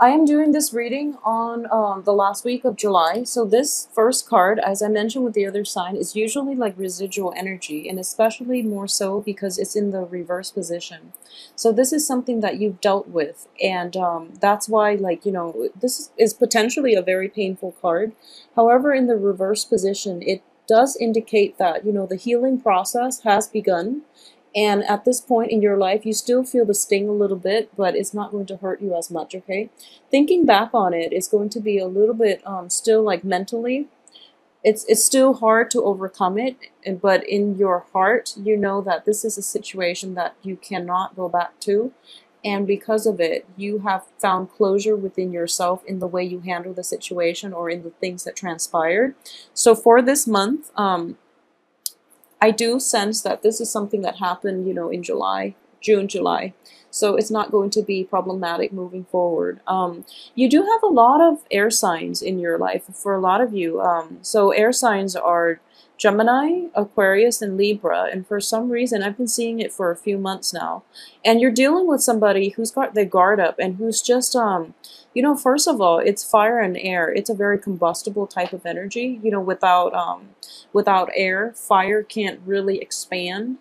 I am doing this reading on um, the last week of July. So this first card, as I mentioned with the other sign, is usually like residual energy, and especially more so because it's in the reverse position. So this is something that you've dealt with, and um, that's why, like you know, this is potentially a very painful card. However, in the reverse position, it does indicate that you know the healing process has begun and at this point in your life, you still feel the sting a little bit, but it's not going to hurt you as much, okay? Thinking back on it is going to be a little bit um, still like mentally. It's, it's still hard to overcome it, but in your heart, you know that this is a situation that you cannot go back to. And because of it, you have found closure within yourself in the way you handle the situation or in the things that transpired. So for this month, um, I do sense that this is something that happened, you know, in July, June, July. So it's not going to be problematic moving forward. Um, you do have a lot of air signs in your life for a lot of you. Um, so air signs are Gemini, Aquarius, and Libra. And for some reason, I've been seeing it for a few months now. And you're dealing with somebody who's got their guard up and who's just, um, you know, first of all, it's fire and air. It's a very combustible type of energy. You know, without um, without air, fire can't really expand.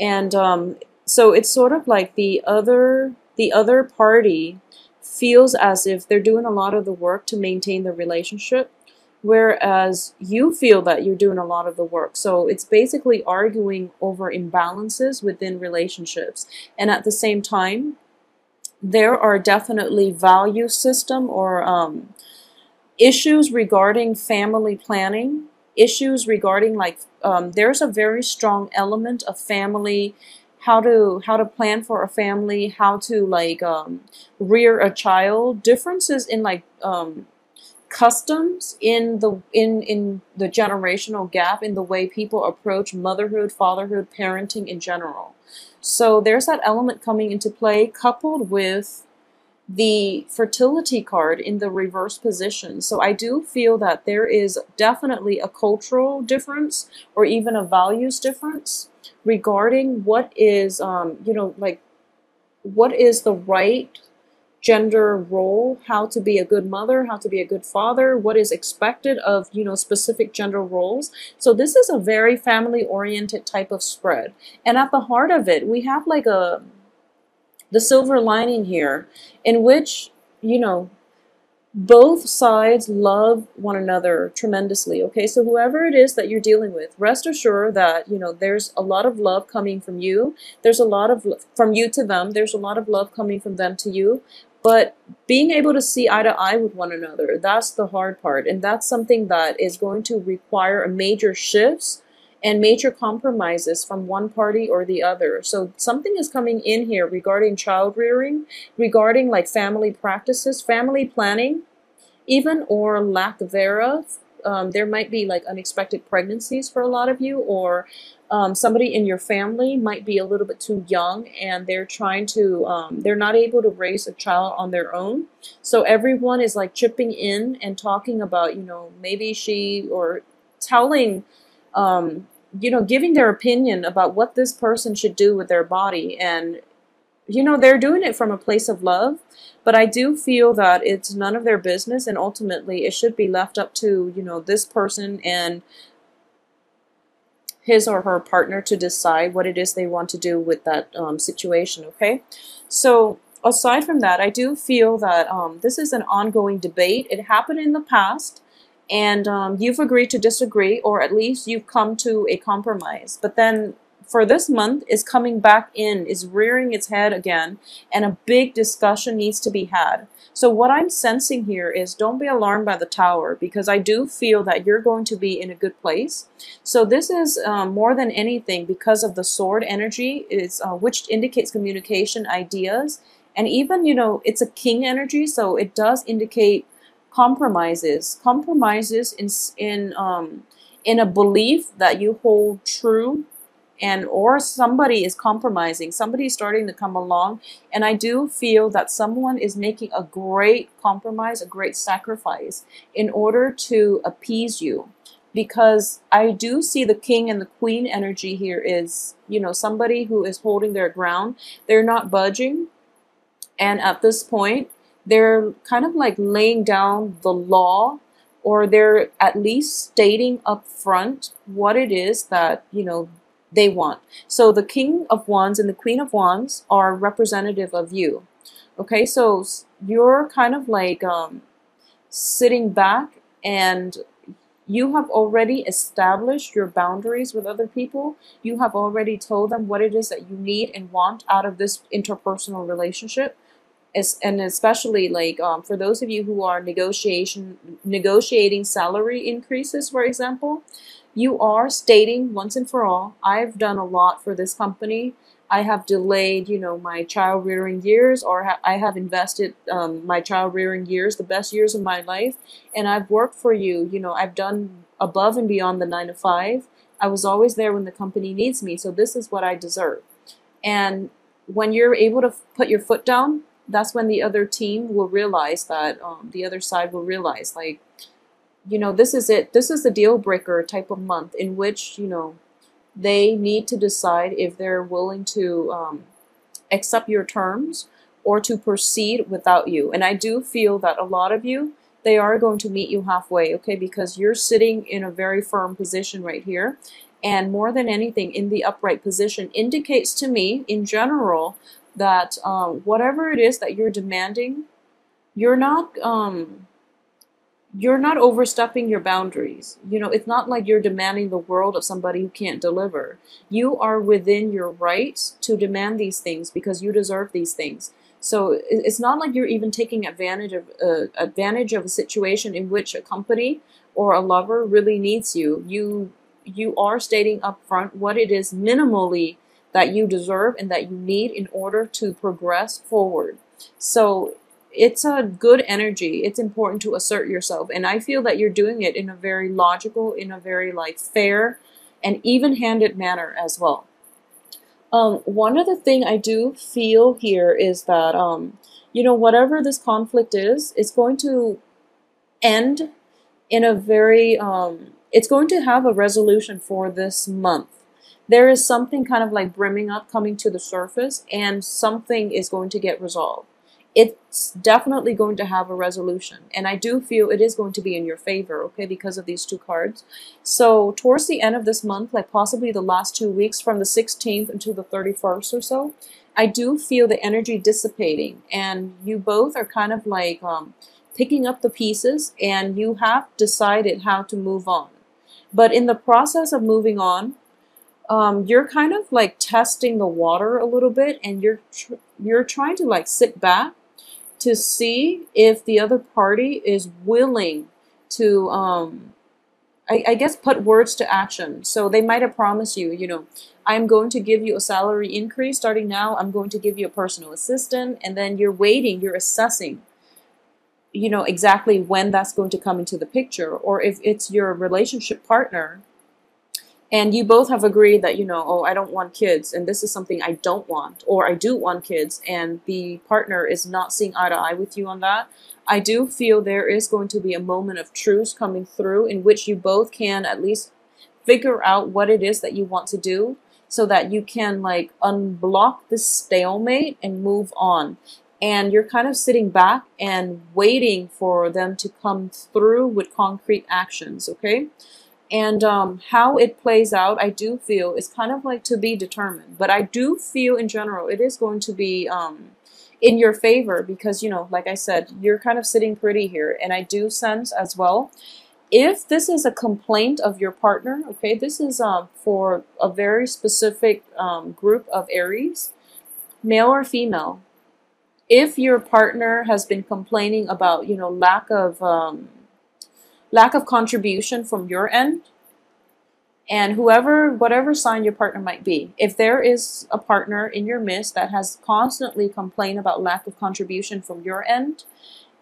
And um, so it's sort of like the other the other party feels as if they're doing a lot of the work to maintain the relationship whereas you feel that you're doing a lot of the work. So it's basically arguing over imbalances within relationships. And at the same time, there are definitely value system or um, issues regarding family planning, issues regarding like um, there's a very strong element of family how to how to plan for a family how to like um, rear a child differences in like um, customs in the in in the generational gap in the way people approach motherhood, fatherhood, parenting in general. So there's that element coming into play coupled with the fertility card in the reverse position. So I do feel that there is definitely a cultural difference or even a values difference regarding what is um you know like what is the right gender role, how to be a good mother, how to be a good father, what is expected of, you know, specific gender roles. So this is a very family oriented type of spread. And at the heart of it, we have like a the silver lining here in which, you know, both sides love one another tremendously okay so whoever it is that you're dealing with rest assured that you know there's a lot of love coming from you there's a lot of from you to them there's a lot of love coming from them to you but being able to see eye to eye with one another that's the hard part and that's something that is going to require major shifts and major compromises from one party or the other. So something is coming in here regarding child rearing, regarding like family practices, family planning, even or lack thereof. Um, there might be like unexpected pregnancies for a lot of you, or um, somebody in your family might be a little bit too young and they're trying to, um, they're not able to raise a child on their own. So everyone is like chipping in and talking about, you know, maybe she or telling um, you know, giving their opinion about what this person should do with their body. And, you know, they're doing it from a place of love. But I do feel that it's none of their business. And ultimately, it should be left up to, you know, this person and his or her partner to decide what it is they want to do with that um, situation. Okay. So, aside from that, I do feel that um, this is an ongoing debate. It happened in the past and um, you've agreed to disagree, or at least you've come to a compromise. But then for this month is coming back in, is rearing its head again, and a big discussion needs to be had. So what I'm sensing here is don't be alarmed by the tower because I do feel that you're going to be in a good place. So this is um, more than anything because of the sword energy, is uh, which indicates communication, ideas, and even you know it's a king energy, so it does indicate compromises, compromises in in um, in a belief that you hold true and or somebody is compromising somebody is starting to come along and i do feel that someone is making a great compromise a great sacrifice in order to appease you. Because i do see the king and the queen energy here is you know somebody who is holding their ground. They're not budging and at this point they're kind of like laying down the law or they're at least stating up front what it is that, you know, they want. So the King of Wands and the Queen of Wands are representative of you. Okay, so you're kind of like um, sitting back and you have already established your boundaries with other people. You have already told them what it is that you need and want out of this interpersonal relationship. And especially like um, for those of you who are negotiation negotiating salary increases, for example, you are stating once and for all, I've done a lot for this company. I have delayed, you know, my child rearing years, or ha I have invested um, my child rearing years, the best years of my life, and I've worked for you. You know, I've done above and beyond the nine to five. I was always there when the company needs me, so this is what I deserve. And when you're able to put your foot down, that's when the other team will realize that um, the other side will realize, like, you know, this is it. This is the deal breaker type of month in which, you know, they need to decide if they're willing to um, accept your terms or to proceed without you. And I do feel that a lot of you, they are going to meet you halfway, okay? Because you're sitting in a very firm position right here. And more than anything, in the upright position indicates to me, in general, that um, whatever it is that you're demanding, you're not um, you're not overstepping your boundaries. You know, it's not like you're demanding the world of somebody who can't deliver. You are within your rights to demand these things because you deserve these things. So it's not like you're even taking advantage of uh, advantage of a situation in which a company or a lover really needs you. You you are stating up front what it is minimally that you deserve and that you need in order to progress forward. So it's a good energy. It's important to assert yourself. And I feel that you're doing it in a very logical, in a very like fair and even-handed manner as well. Um, one other thing I do feel here is that, um, you know, whatever this conflict is, it's going to end in a very, um, it's going to have a resolution for this month. There is something kind of like brimming up coming to the surface and something is going to get resolved it's definitely going to have a resolution. And I do feel it is going to be in your favor, okay, because of these two cards. So towards the end of this month, like possibly the last two weeks from the 16th until the 31st or so, I do feel the energy dissipating. And you both are kind of like um, picking up the pieces and you have decided how to move on. But in the process of moving on, um, you're kind of like testing the water a little bit and you're tr you're trying to like sit back to see if the other party is willing to, um, I, I guess, put words to action. So they might have promised you, you know, I'm going to give you a salary increase starting now. I'm going to give you a personal assistant. And then you're waiting, you're assessing, you know, exactly when that's going to come into the picture. Or if it's your relationship partner and you both have agreed that you know oh i don't want kids and this is something i don't want or i do want kids and the partner is not seeing eye to eye with you on that. I do feel there is going to be a moment of truce coming through in which you both can at least figure out what it is that you want to do so that you can like unblock the stalemate and move on. And you're kind of sitting back and waiting for them to come through with concrete actions okay and um, how it plays out, I do feel is kind of like to be determined. But I do feel in general it is going to be um, in your favor because, you know, like I said, you're kind of sitting pretty here. And I do sense as well, if this is a complaint of your partner, okay, this is um, for a very specific um, group of Aries, male or female. If your partner has been complaining about, you know, lack of um, lack of contribution from your end and whoever whatever sign your partner might be. If there is a partner in your midst that has constantly complained about lack of contribution from your end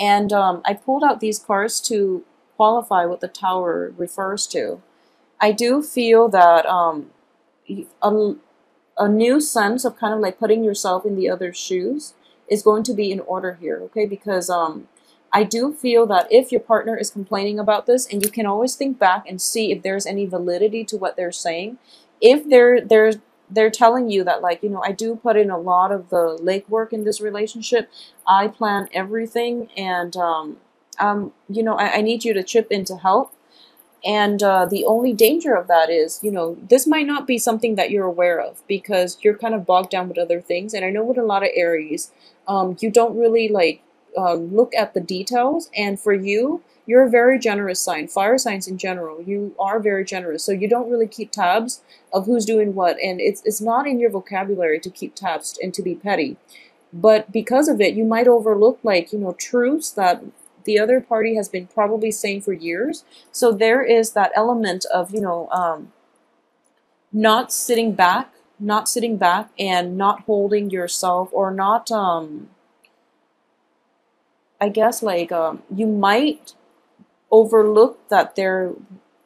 and um, i pulled out these cards to qualify what the tower refers to i do feel that um, a, a new sense of kind of like putting yourself in the other's shoes is going to be in order here okay? Because um, I do feel that if your partner is complaining about this, and you can always think back and see if there's any validity to what they're saying, if they're they're they're telling you that like you know i do put in a lot of the legwork in this relationship. I plan everything and um um you know i, I need you to chip in to help. And uh, the only danger of that is you know this might not be something that you're aware of because you're kind of bogged down with other things. And i know with a lot of aries um, you don't really like uh, look at the details and for you you're a very generous sign. Fire signs in general, you are very generous. So you don't really keep tabs of who's doing what. And it's, it's not in your vocabulary to keep tabs and to be petty. But because of it, you might overlook like, you know, truths that the other party has been probably saying for years. So there is that element of, you know, um, not sitting back, not sitting back and not holding yourself or not, um, I guess like um, you might overlook that there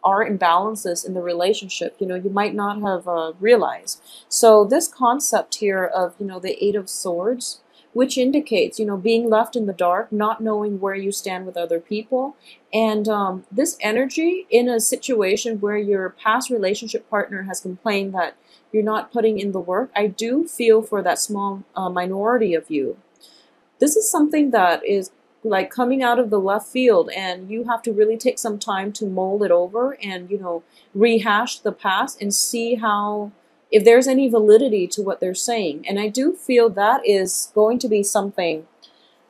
are imbalances in the relationship you know you might not have uh, realized. So this concept here of you know the eight of swords which indicates you know being left in the dark not knowing where you stand with other people and um, this energy in a situation where your past relationship partner has complained that you're not putting in the work i do feel for that small uh, minority of you. This is something that is like coming out of the left field and you have to really take some time to mold it over and you know rehash the past and see how if there's any validity to what they're saying. And i do feel that is going to be something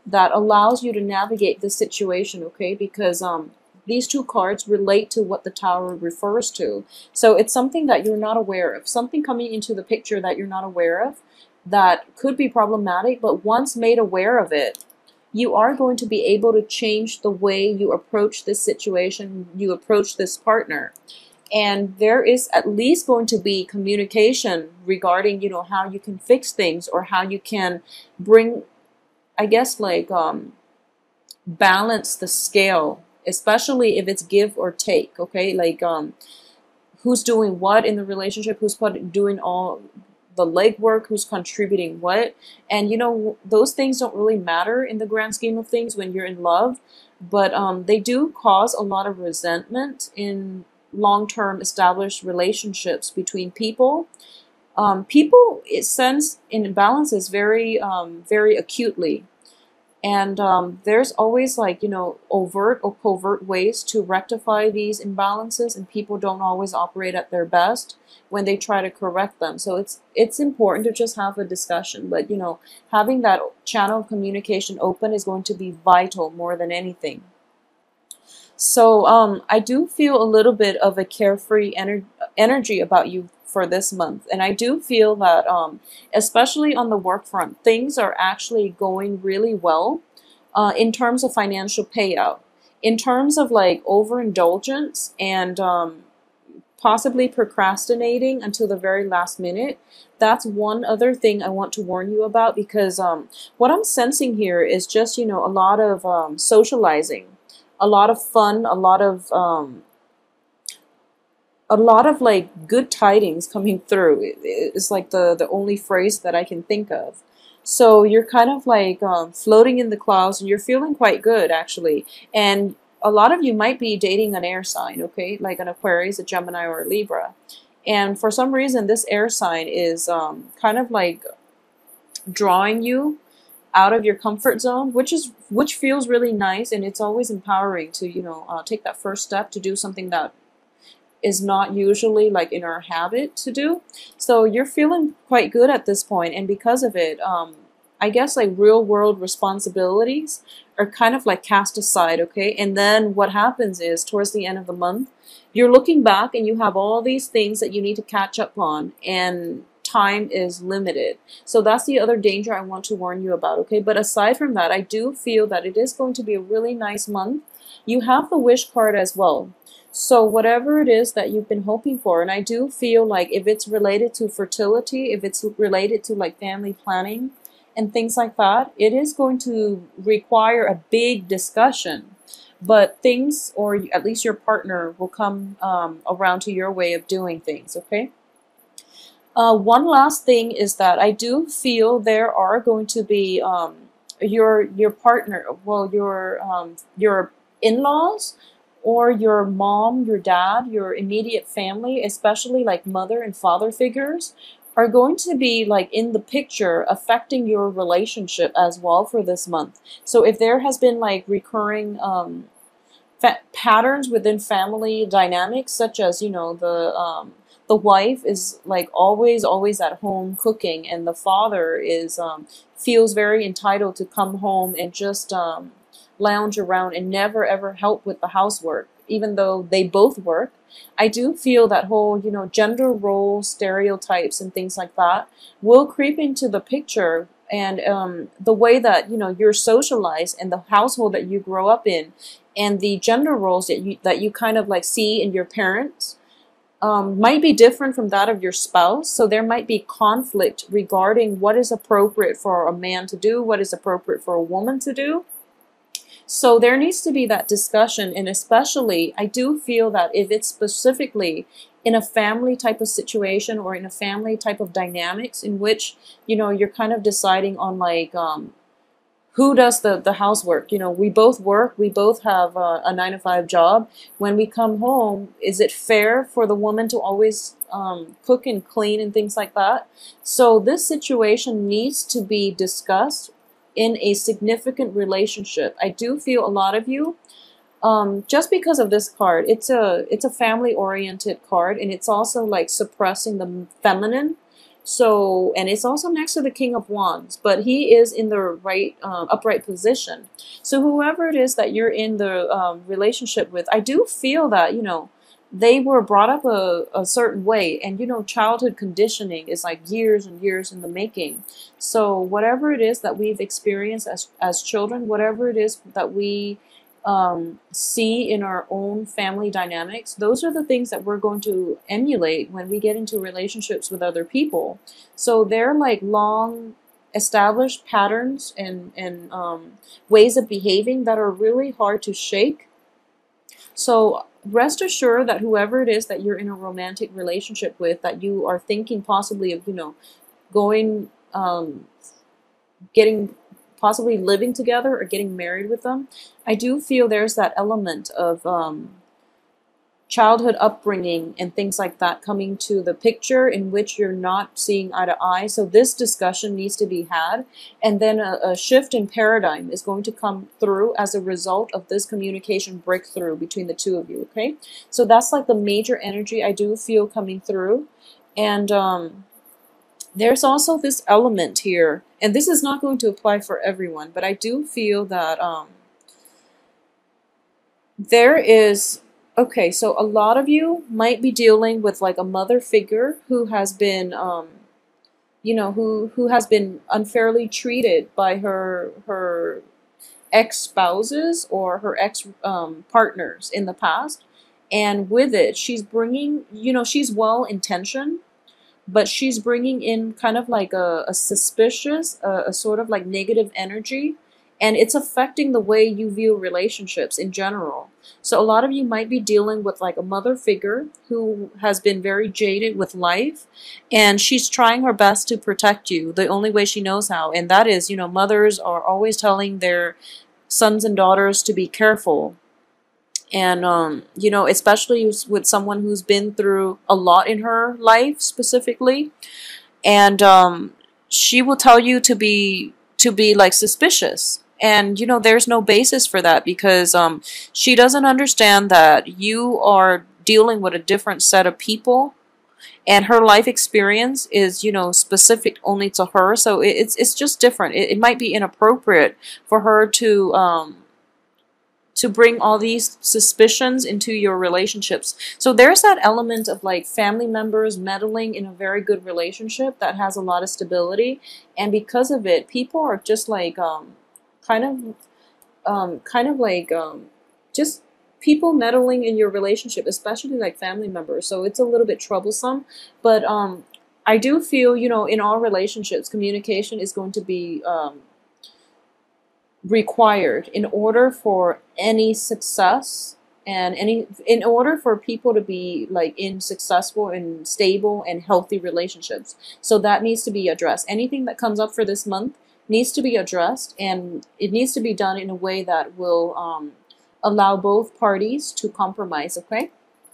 that allows you to navigate this situation okay? Because um these two cards relate to what the tower refers to. So it's something that you're not aware of. Something coming into the picture that you're not aware of that could be problematic but once made aware of it you are going to be able to change the way you approach this situation, you approach this partner. And there is at least going to be communication regarding, you know, how you can fix things or how you can bring, I guess, like, um, balance the scale, especially if it's give or take, okay? Like, um, who's doing what in the relationship, who's doing all the legwork, who's contributing what. And you know, those things don't really matter in the grand scheme of things when you're in love, but um, they do cause a lot of resentment in long term established relationships between people. Um, people it sense imbalances very, um, very acutely. And um, there's always like, you know, overt or covert ways to rectify these imbalances, and people don't always operate at their best when they try to correct them. So it's it's important to just have a discussion, but you know, having that channel of communication open is going to be vital more than anything. So um, I do feel a little bit of a carefree ener- energy about you for this month. And I do feel that, um, especially on the work front, things are actually going really well uh, in terms of financial payout. In terms of like overindulgence and um, possibly procrastinating until the very last minute, that's one other thing I want to warn you about because um, what I'm sensing here is just, you know, a lot of um, socializing, a lot of fun, a lot of um, a lot of like good tidings coming through. It's like the the only phrase that I can think of. So you're kind of like um, floating in the clouds, and you're feeling quite good actually. And a lot of you might be dating an air sign, okay, like an Aquarius, a Gemini, or a Libra. And for some reason, this air sign is um, kind of like drawing you out of your comfort zone, which is which feels really nice, and it's always empowering to you know uh, take that first step to do something that is not usually like in our habit to do. So you're feeling quite good at this point, and because of it, um, I guess like real world responsibilities are kind of like cast aside, okay? And then what happens is towards the end of the month, you're looking back and you have all these things that you need to catch up on, and time is limited. So that's the other danger I want to warn you about, okay? But aside from that, I do feel that it is going to be a really nice month. You have the wish card as well. So whatever it is that you've been hoping for, and I do feel like if it's related to fertility, if it's related to like family planning and things like that, it is going to require a big discussion. But things, or at least your partner, will come um, around to your way of doing things, okay? Uh, one last thing is that I do feel there are going to be um, your your partner, well, your um, your in-laws or your mom, your dad, your immediate family, especially like mother and father figures, are going to be like in the picture affecting your relationship as well for this month. So if there has been like recurring um, patterns within family dynamics, such as you know the um, the wife is like always always at home cooking, and the father is um, feels very entitled to come home and just um, lounge around and never ever help with the housework, even though they both work. I do feel that whole, you know, gender role stereotypes and things like that will creep into the picture and um, the way that you know you're socialized and the household that you grow up in and the gender roles that you that you kind of like see in your parents um, might be different from that of your spouse. So there might be conflict regarding what is appropriate for a man to do, what is appropriate for a woman to do. So there needs to be that discussion, and especially, I do feel that if it's specifically in a family type of situation or in a family type of dynamics in which you know you're kind of deciding on like um, who does the, the housework? You know, we both work, we both have a, a nine to five job. When we come home, is it fair for the woman to always um, cook and clean and things like that? So this situation needs to be discussed in a significant relationship. I do feel a lot of you, um, just because of this card, it's a it's a family oriented card, and it's also like suppressing the feminine so, and it's also next to the King of Wands, but he is in the right, um, upright position. So, whoever it is that you're in the um, relationship with, I do feel that, you know, they were brought up a, a certain way. And, you know, childhood conditioning is like years and years in the making. So, whatever it is that we've experienced as, as children, whatever it is that we um, see in our own family dynamics, those are the things that we're going to emulate when we get into relationships with other people. So they're like long established patterns and, and um, ways of behaving that are really hard to shake. So rest assured that whoever it is that you're in a romantic relationship with, that you are thinking possibly of, you know, going, um, getting possibly living together or getting married with them, I do feel there's that element of um, childhood upbringing and things like that coming to the picture in which you're not seeing eye to eye. So this discussion needs to be had, and then a, a shift in paradigm is going to come through as a result of this communication breakthrough between the two of you. Okay, so that's like the major energy I do feel coming through, and um, there's also this element here, and this is not going to apply for everyone, but I do feel that um, there is okay. So a lot of you might be dealing with like a mother figure who has been, um, you know, who who has been unfairly treated by her her ex spouses or her ex um, partners in the past, and with it, she's bringing, you know, she's well intentioned but she's bringing in kind of like a, a suspicious, a, a sort of like negative energy, and it's affecting the way you view relationships in general. So a lot of you might be dealing with like a mother figure who has been very jaded with life, and she's trying her best to protect you the only way she knows how, and that is, you know, mothers are always telling their sons and daughters to be careful and um, you know especially with someone who's been through a lot in her life specifically. And um, she will tell you to be to be like suspicious. And you know there's no basis for that because um, she doesn't understand that you are dealing with a different set of people. And her life experience is you know specific only to her. So it's it's just different. It, it might be inappropriate for her to um, to bring all these suspicions into your relationships. So there's that element of like family members meddling in a very good relationship that has a lot of stability. And because of it, people are just like um, kind of um, kind of like um, just people meddling in your relationship, especially like family members. So it's a little bit troublesome. But um, I do feel, you know, in all relationships, communication is going to be um, required in order for any success and any in order for people to be like in successful and stable and healthy relationships. So that needs to be addressed. Anything that comes up for this month needs to be addressed and it needs to be done in a way that will um, allow both parties to compromise okay